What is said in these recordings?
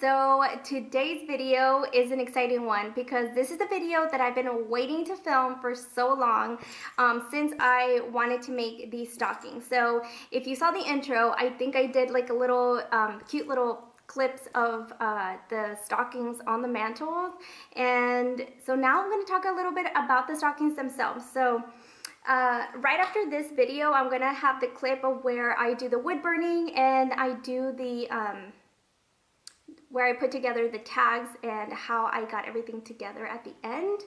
So today's video is an exciting one because this is the video that I've been waiting to film for so long um, since I wanted to make these stockings. So if you saw the intro, I think I did like a little um, cute little clips of uh, the stockings on the mantle and so now I'm going to talk a little bit about the stockings themselves. So uh, right after this video, I'm gonna have the clip of where I do the wood burning and I do the um, where I put together the tags and how I got everything together at the end.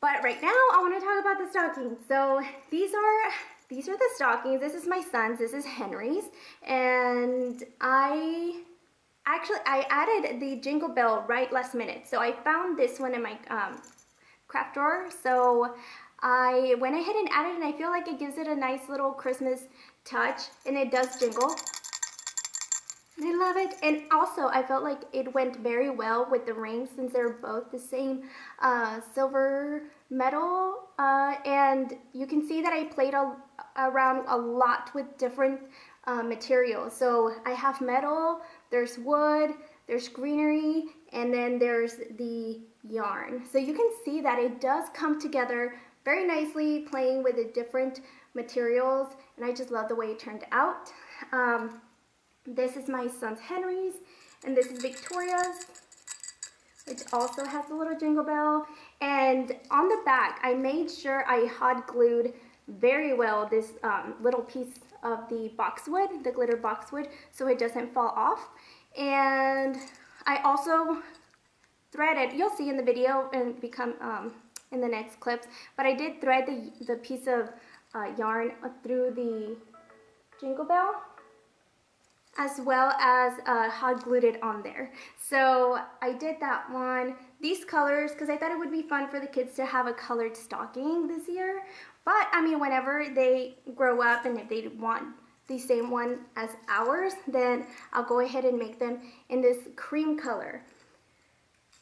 But right now I want to talk about the stockings. So these are these are the stockings. This is my son's. This is Henry's. And I actually I added the jingle bell right last minute. So I found this one in my um, craft drawer. So I went ahead and added and I feel like it gives it a nice little Christmas touch and it does jingle. I love it. And also, I felt like it went very well with the rings since they're both the same uh, silver metal. Uh, and you can see that I played a, around a lot with different uh, materials. So I have metal, there's wood, there's greenery, and then there's the yarn. So you can see that it does come together very nicely playing with the different materials. And I just love the way it turned out. Um, this is my son's Henry's, and this is Victoria's, which also has a little jingle bell. And on the back, I made sure I hot glued very well this um, little piece of the boxwood, the glitter boxwood, so it doesn't fall off. And I also threaded, you'll see in the video and become um, in the next clips, but I did thread the, the piece of uh, yarn through the jingle bell as well as uh, hot glued it on there. So I did that one. These colors, because I thought it would be fun for the kids to have a colored stocking this year. But I mean, whenever they grow up and if they want the same one as ours, then I'll go ahead and make them in this cream color.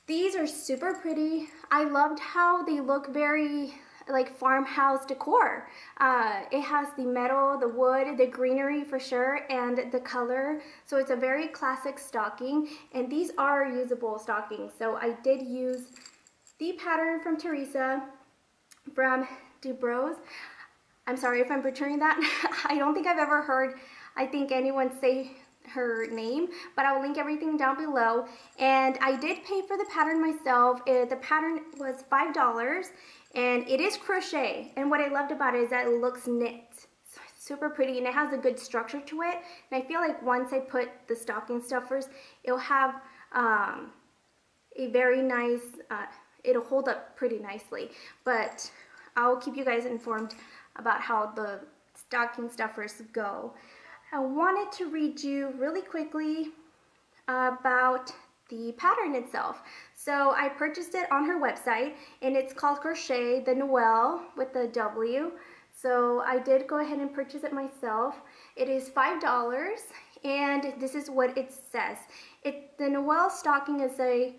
These are super pretty. I loved how they look very like farmhouse decor. Uh, it has the metal, the wood, the greenery for sure, and the color. So it's a very classic stocking, and these are usable stockings. So I did use the pattern from Teresa from Debrosse. I'm sorry if I'm butchering that. I don't think I've ever heard, I think anyone say her name, but I'll link everything down below. And I did pay for the pattern myself. It, the pattern was $5 and it is crochet. And what I loved about it is that it looks knit. super pretty and it has a good structure to it. And I feel like once I put the stocking stuffers, it'll have um, a very nice, uh, it'll hold up pretty nicely. But I'll keep you guys informed about how the stocking stuffers go. I wanted to read you really quickly about the pattern itself. So I purchased it on her website and it's called Crochet the Noel with the W. So I did go ahead and purchase it myself. It is $5 and this is what it says. It The Noel stocking is a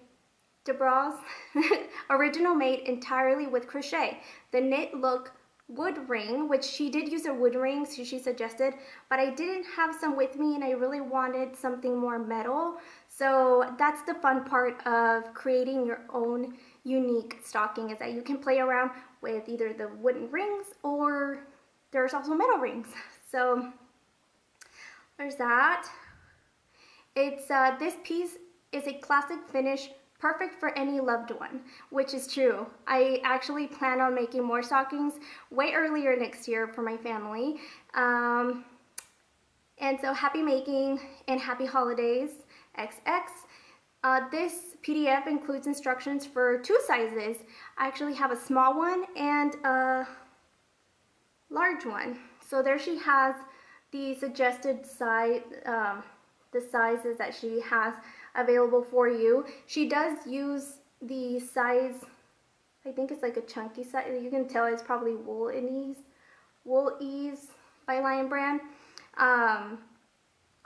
Debrosse original made entirely with crochet. The knit look wood ring, which she did use a wood ring, so she suggested, but I didn't have some with me and I really wanted something more metal. So that's the fun part of creating your own unique stocking is that you can play around with either the wooden rings or there's also metal rings. So there's that. It's uh, This piece is a classic finish perfect for any loved one, which is true. I actually plan on making more stockings way earlier next year for my family. Um, and so happy making and happy holidays, XX. Uh, this PDF includes instructions for two sizes. I actually have a small one and a large one. So there she has the suggested size, um, the sizes that she has available for you. She does use the size, I think it's like a chunky size. You can tell it's probably Wool Ease, Wool Ease by Lion Brand. Um,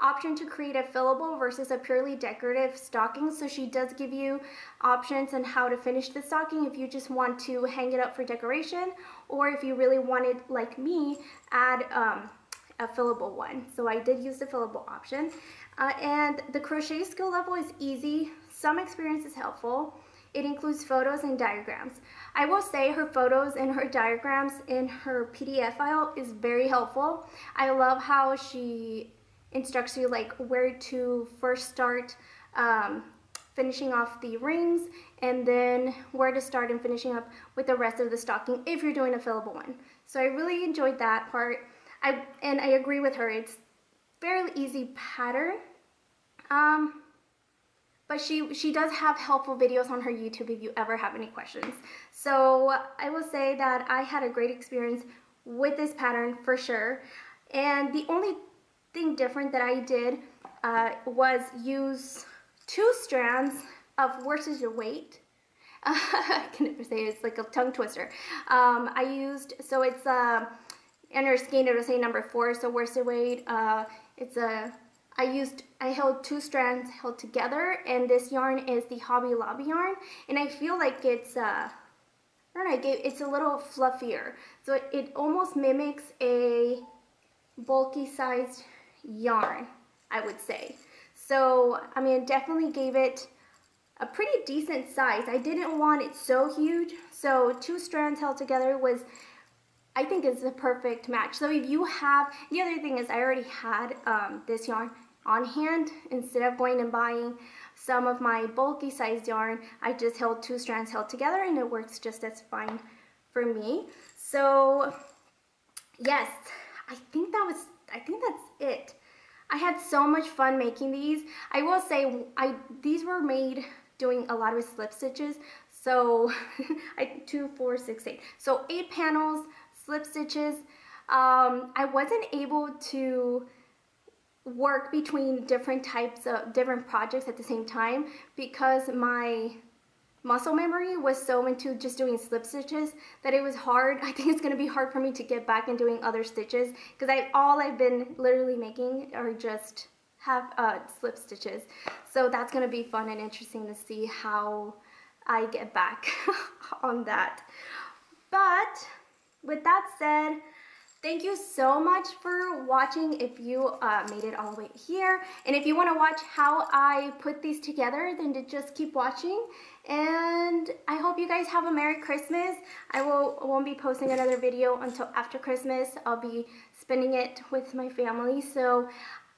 option to create a fillable versus a purely decorative stocking. So she does give you options on how to finish the stocking if you just want to hang it up for decoration or if you really wanted, like me, add um, a fillable one. So I did use the fillable option. Uh, and the crochet skill level is easy. Some experience is helpful. It includes photos and diagrams. I will say her photos and her diagrams in her PDF file is very helpful. I love how she instructs you like where to first start um, finishing off the rings and then where to start and finishing up with the rest of the stocking if you're doing a fillable one. So I really enjoyed that part. I and I agree with her. It's fairly easy pattern. Um, but she she does have helpful videos on her YouTube if you ever have any questions. So I will say that I had a great experience with this pattern for sure. And the only thing different that I did uh, was use two strands of worsted weight. Uh, I can never say it. it's like a tongue twister. Um, I used, so it's uh, in her skein it'll say number four, so worsted weight. Uh, it's a, I used, I held two strands held together and this yarn is the Hobby Lobby yarn and I feel like it's, uh, I don't know, it's a little fluffier. So it, it almost mimics a bulky sized yarn, I would say. So, I mean, definitely gave it a pretty decent size. I didn't want it so huge, so two strands held together was, I think is the perfect match. So if you have, the other thing is I already had um, this yarn on hand. Instead of going and buying some of my bulky sized yarn, I just held two strands held together and it works just as fine for me. So yes, I think that was, I think that's it. I had so much fun making these. I will say I these were made doing a lot of slip stitches. So I two, four, six, eight. So eight panels, slip stitches. Um, I wasn't able to work between different types of different projects at the same time because my muscle memory was so into just doing slip stitches that it was hard. I think it's going to be hard for me to get back and doing other stitches because I all I've been literally making are just have uh, slip stitches. So that's going to be fun and interesting to see how I get back on that. But with that said, Thank you so much for watching if you uh, made it all the way here. And if you want to watch how I put these together, then just keep watching. And I hope you guys have a Merry Christmas. I will, won't be posting another video until after Christmas. I'll be spending it with my family. So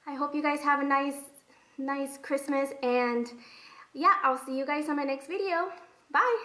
I hope you guys have a nice, nice Christmas. And yeah, I'll see you guys on my next video. Bye.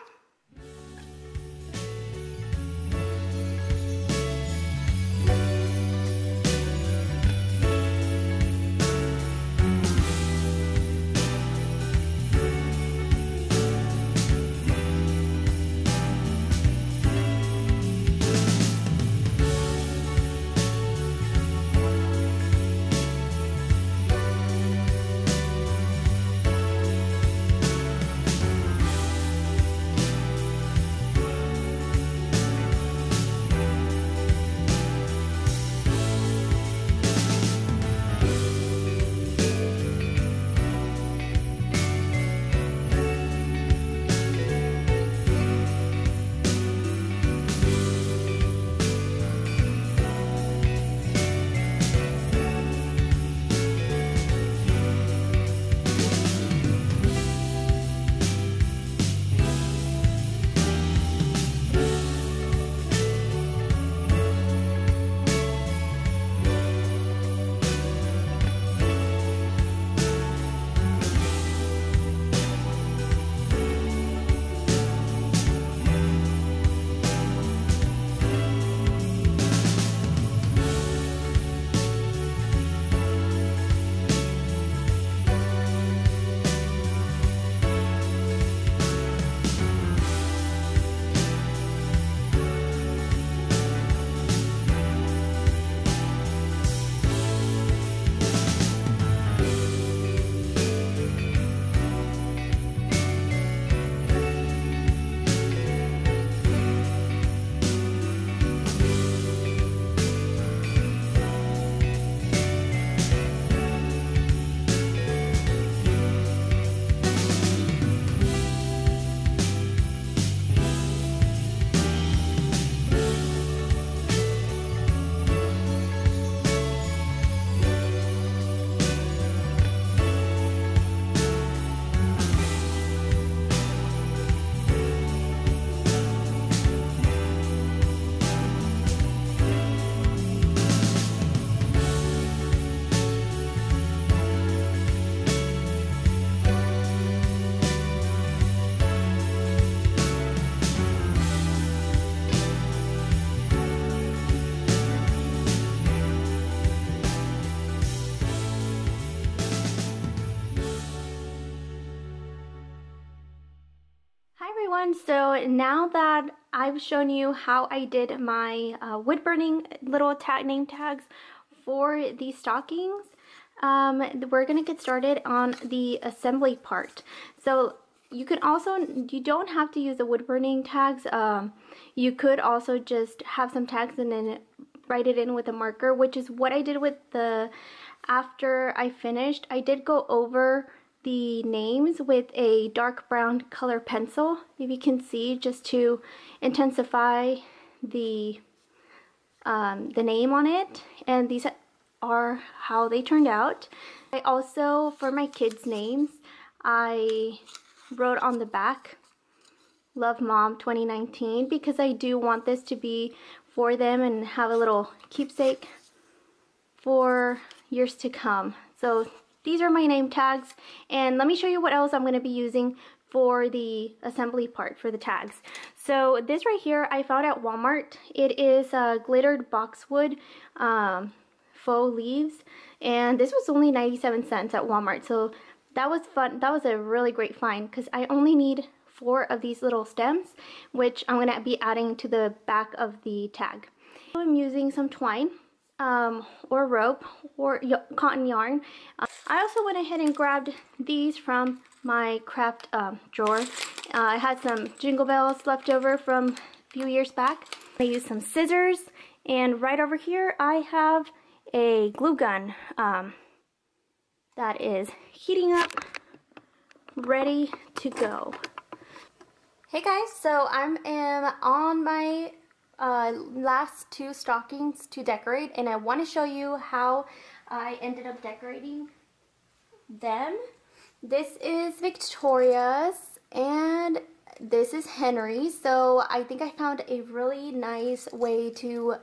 So now that I've shown you how I did my uh, wood burning little tag name tags for these stockings, um, we're gonna get started on the assembly part. So you can also, you don't have to use the wood burning tags. Um, you could also just have some tags and then write it in with a marker, which is what I did with the, after I finished, I did go over the names with a dark brown color pencil, if you can see, just to intensify the um, the name on it. And these are how they turned out. I also, for my kids' names, I wrote on the back, Love Mom 2019, because I do want this to be for them and have a little keepsake for years to come. So these are my name tags and let me show you what else I'm going to be using for the assembly part for the tags. So this right here I found at Walmart. It is a glittered boxwood um, faux leaves and this was only 97 cents at Walmart. So that was fun. That was a really great find because I only need four of these little stems which I'm going to be adding to the back of the tag. I'm using some twine um, or rope or cotton yarn. Uh, I also went ahead and grabbed these from my craft um, drawer. Uh, I had some jingle bells left over from a few years back. I used some scissors and right over here I have a glue gun um, that is heating up ready to go. Hey guys, so I am on my uh, last two stockings to decorate and I want to show you how I ended up decorating them. This is Victoria's and this is Henry's. So I think I found a really nice way to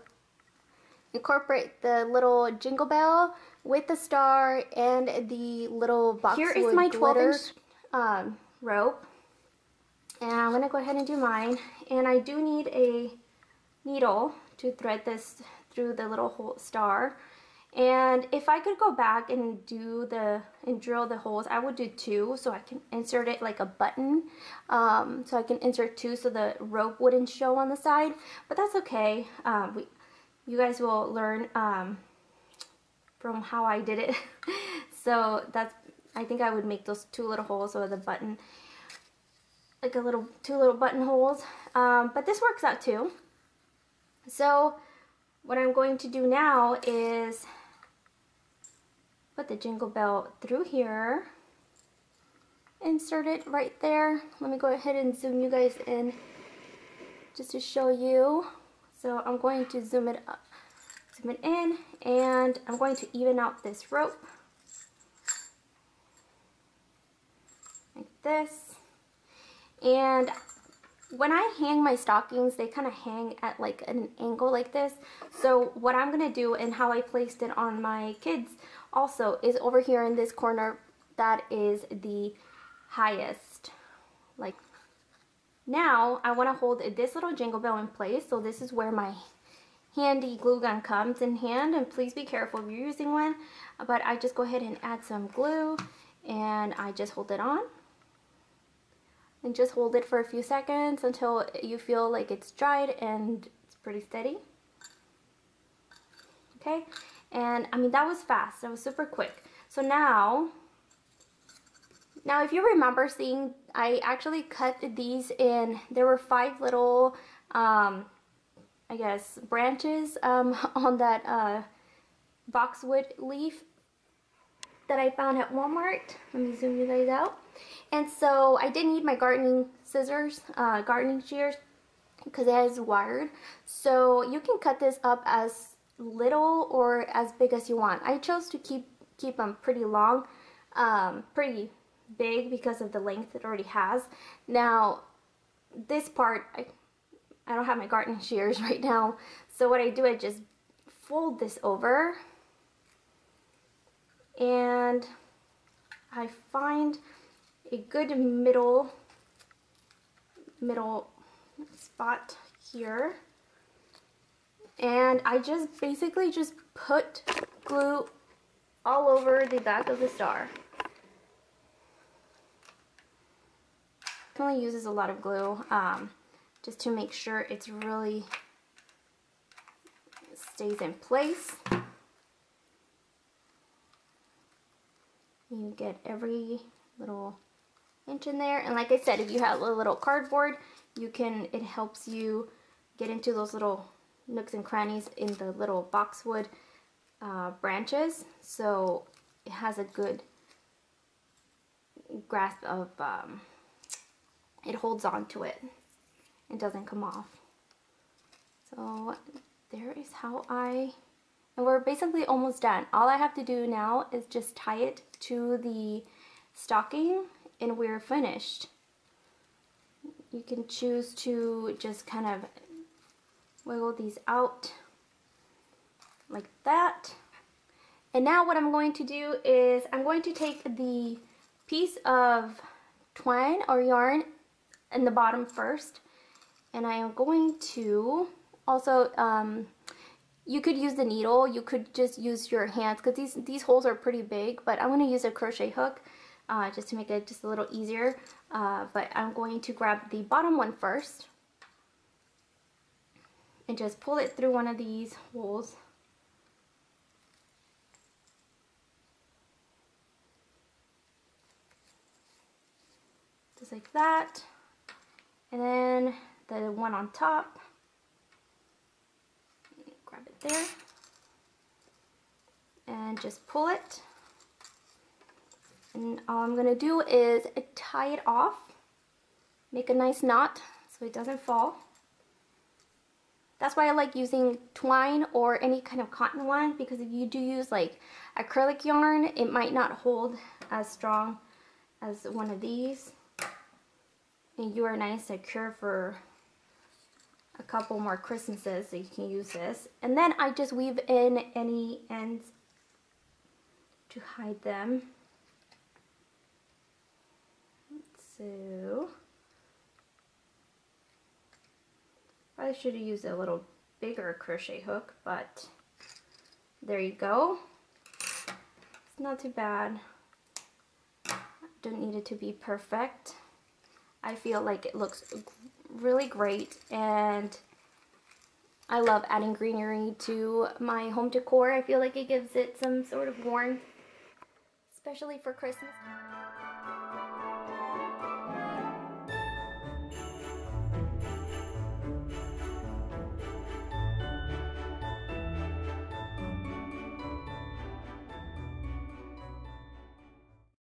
incorporate the little jingle bell with the star and the little boxwood Here is my 12 inch um, rope. And I'm going to go ahead and do mine. And I do need a needle to thread this through the little hole star. And if I could go back and do the, and drill the holes, I would do two so I can insert it like a button. Um, so I can insert two so the rope wouldn't show on the side, but that's okay. Um, we, you guys will learn um, from how I did it. so that's, I think I would make those two little holes so the button, like a little, two little button holes. Um, but this works out too. So what I'm going to do now is put the jingle bell through here, insert it right there. Let me go ahead and zoom you guys in just to show you. So I'm going to zoom it up, zoom it in, and I'm going to even out this rope like this. And when I hang my stockings, they kind of hang at like an angle like this. So what I'm going to do and how I placed it on my kids also is over here in this corner that is the highest. Like now I want to hold this little jingle bell in place. So this is where my handy glue gun comes in hand and please be careful if you're using one. But I just go ahead and add some glue and I just hold it on and just hold it for a few seconds until you feel like it's dried and it's pretty steady. Okay, and I mean that was fast, that was super quick. So now, now if you remember seeing, I actually cut these in, there were five little, um, I guess, branches um, on that uh, boxwood leaf that I found at Walmart. Let me zoom you guys out. And so I did need my gardening scissors, uh, gardening shears, because it is wired. So you can cut this up as little or as big as you want. I chose to keep keep them pretty long, um, pretty big because of the length it already has. Now, this part, I, I don't have my gardening shears right now. So what I do, I just fold this over and I find a good middle middle spot here and I just basically just put glue all over the back of the star definitely uses a lot of glue um, just to make sure it's really stays in place. You get every little inch in there. And like I said, if you have a little cardboard, you can, it helps you get into those little nooks and crannies in the little boxwood uh, branches. So it has a good grasp of, um, it holds on to it. It doesn't come off. So there is how I, and we're basically almost done. All I have to do now is just tie it to the stocking and we're finished. You can choose to just kind of wiggle these out like that. And now what I'm going to do is I'm going to take the piece of twine or yarn in the bottom first and I am going to also um, you could use the needle you could just use your hands because these these holes are pretty big but I'm going to use a crochet hook uh, just to make it just a little easier uh, but I'm going to grab the bottom one first and just pull it through one of these holes. Just like that. And then the one on top there. And just pull it. And all I'm gonna do is tie it off. Make a nice knot so it doesn't fall. That's why I like using twine or any kind of cotton one because if you do use like acrylic yarn it might not hold as strong as one of these. And you are nice and secure for a couple more Christmases so you can use this. And then I just weave in any ends to hide them. So, I should have used a little bigger crochet hook, but there you go. It's not too bad. Don't need it to be perfect. I feel like it looks really great and I love adding greenery to my home decor. I feel like it gives it some sort of warmth, especially for Christmas.